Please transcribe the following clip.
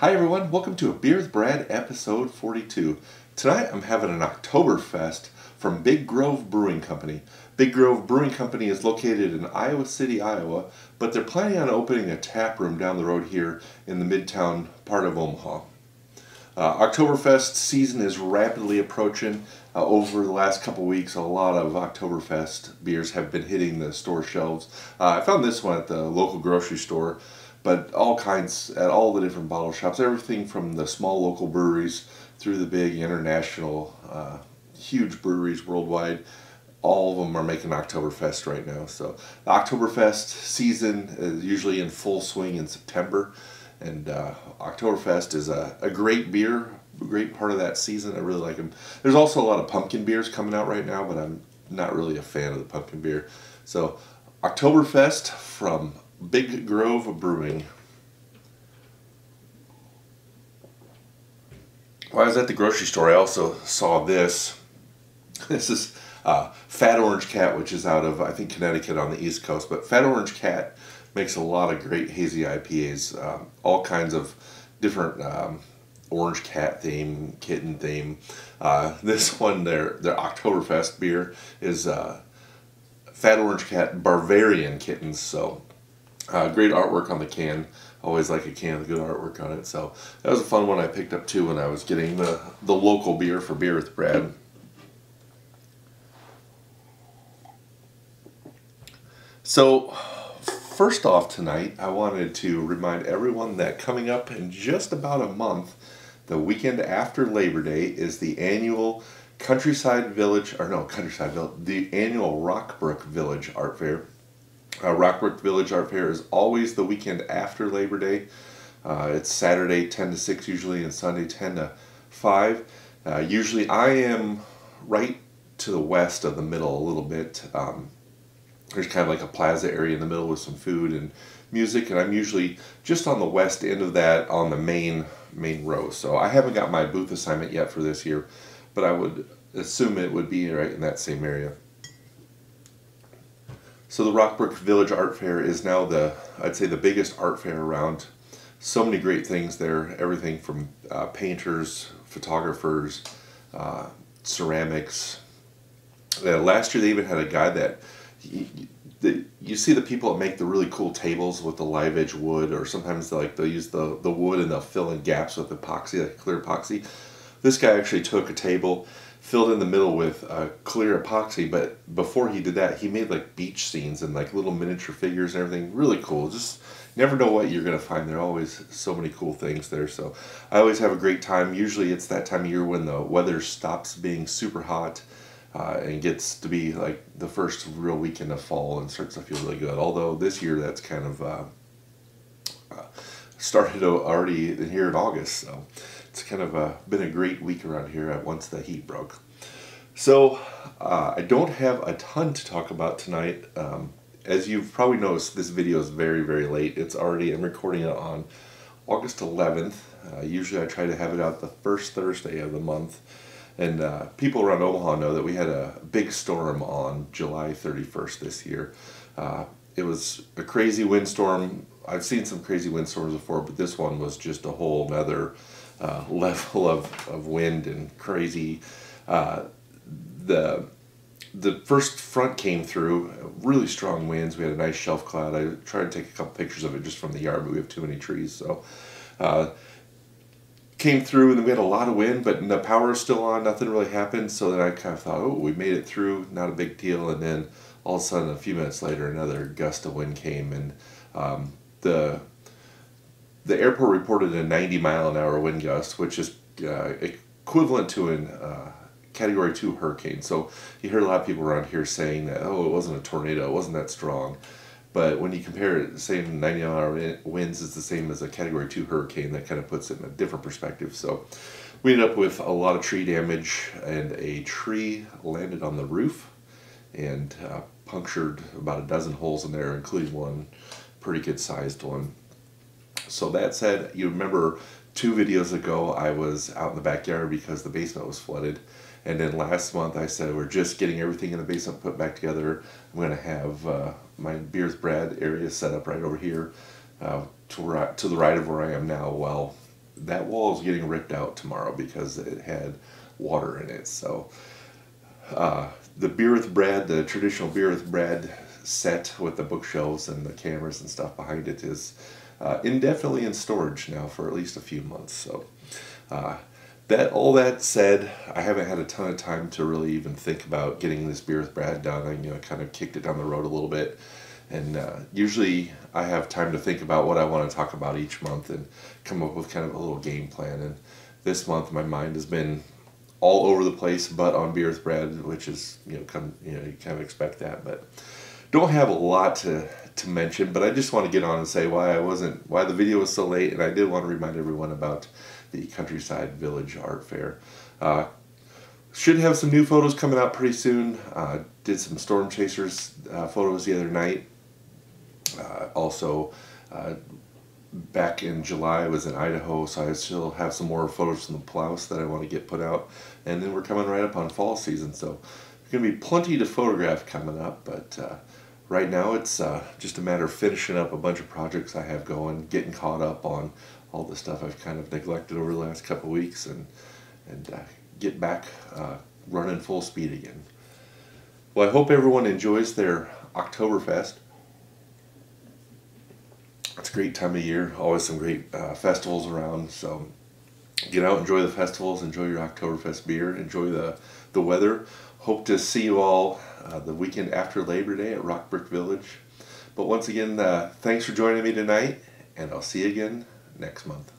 Hi everyone, welcome to a Beer with Brad episode 42. Tonight I'm having an Oktoberfest from Big Grove Brewing Company. Big Grove Brewing Company is located in Iowa City, Iowa, but they're planning on opening a tap room down the road here in the midtown part of Omaha. Uh, Oktoberfest season is rapidly approaching. Uh, over the last couple weeks, a lot of Oktoberfest beers have been hitting the store shelves. Uh, I found this one at the local grocery store, but all kinds at all the different bottle shops, everything from the small local breweries through the big international, uh, huge breweries worldwide. All of them are making Oktoberfest right now. So the Oktoberfest season is usually in full swing in September. And uh, Oktoberfest is a, a great beer, a great part of that season. I really like them. There's also a lot of pumpkin beers coming out right now, but I'm not really a fan of the pumpkin beer. So Oktoberfest from Big Grove Brewing. While I was at the grocery store, I also saw this. This is uh, Fat Orange Cat, which is out of, I think, Connecticut on the East Coast. But Fat Orange Cat makes a lot of great hazy IPAs, um, all kinds of different um, orange cat theme, kitten theme. Uh, this one, their their Oktoberfest beer is uh, Fat Orange Cat Bavarian Kittens. So uh, great artwork on the can. Always like a can with good artwork on it. So that was a fun one I picked up too when I was getting the the local beer for Beer with Brad. So first off tonight, I wanted to remind everyone that coming up in just about a month, the weekend after Labor Day, is the annual Countryside Village, or no, Countryside Village, the annual Rockbrook Village Art Fair. Uh, Rockbrook Village Art Fair is always the weekend after Labor Day. Uh, it's Saturday 10 to 6 usually and Sunday 10 to 5. Uh, usually I am right to the west of the middle a little bit. Um, there's kind of like a plaza area in the middle with some food and music and I'm usually just on the west end of that on the main main row so I haven't got my booth assignment yet for this year but I would assume it would be right in that same area so the Rockbrook Village Art Fair is now the I'd say the biggest art fair around so many great things there everything from uh, painters photographers uh, ceramics uh, last year they even had a guy that you, the, you see the people that make the really cool tables with the live edge wood, or sometimes like they'll use the, the wood and they'll fill in gaps with epoxy, like clear epoxy. This guy actually took a table, filled in the middle with uh, clear epoxy, but before he did that, he made like beach scenes and like little miniature figures and everything. Really cool. Just never know what you're gonna find. There are always so many cool things there. So I always have a great time. Usually it's that time of year when the weather stops being super hot uh, and gets to be like the first real weekend of fall and starts to feel really good. Although this year that's kind of uh, uh, started already here in August, so it's kind of uh, been a great week around here once the heat broke. So uh, I don't have a ton to talk about tonight. Um, as you've probably noticed, this video is very, very late. It's already, I'm recording it on August 11th. Uh, usually I try to have it out the first Thursday of the month. And uh, people around Omaha know that we had a big storm on July 31st this year. Uh, it was a crazy windstorm. I've seen some crazy windstorms before, but this one was just a whole nother uh, level of, of wind and crazy. Uh, the the first front came through, really strong winds. We had a nice shelf cloud. I tried to take a couple pictures of it just from the yard, but we have too many trees. So uh, came through and we had a lot of wind, but the power is still on. Nothing really happened. So then I kind of thought, oh, we made it through. Not a big deal. And then all of a sudden, a few minutes later, another gust of wind came, and um, the the airport reported a 90 mile an hour wind gust, which is uh, equivalent to an uh, category two hurricane. So you hear a lot of people around here saying that, oh, it wasn't a tornado, it wasn't that strong. But when you compare it, the same 90 mile an hour winds is the same as a Category 2 hurricane. That kind of puts it in a different perspective. So we ended up with a lot of tree damage, and a tree landed on the roof and uh, punctured about a dozen holes in there, including one pretty good sized one. So that said, you remember two videos ago I was out in the backyard because the basement was flooded. And then last month I said we're just getting everything in the basement put back together. I'm going to have uh, my Beer with Brad area set up right over here uh, to, right, to the right of where I am now Well, that wall is getting ripped out tomorrow because it had water in it. So uh, the beer with Brad, the traditional beer with Brad set with the bookshelves and the cameras and stuff behind it is uh, indefinitely in storage now for at least a few months. So uh, that all that said, I haven't had a ton of time to really even think about getting this beer with Brad done. I you know kind of kicked it down the road a little bit, and uh, usually I have time to think about what I want to talk about each month and come up with kind of a little game plan. And this month my mind has been all over the place, but on beer with Brad, which is you know come you know you kind of expect that, but don't have a lot to to mention. But I just want to get on and say why I wasn't why the video was so late, and I did want to remind everyone about the Countryside Village Art Fair. Uh, should have some new photos coming out pretty soon. Uh, did some Storm Chasers uh, photos the other night. Uh, also, uh, back in July I was in Idaho, so I still have some more photos from the Palouse that I want to get put out. And then we're coming right up on fall season, so there's going to be plenty to photograph coming up, but uh, right now it's uh, just a matter of finishing up a bunch of projects I have going, getting caught up on all the stuff I've kind of neglected over the last couple weeks, and and uh, get back uh, running full speed again. Well, I hope everyone enjoys their Oktoberfest. It's a great time of year. Always some great uh, festivals around. So get out, enjoy the festivals, enjoy your Oktoberfest beer, enjoy the the weather. Hope to see you all uh, the weekend after Labor Day at Rockbrook Village. But once again, uh, thanks for joining me tonight, and I'll see you again next month.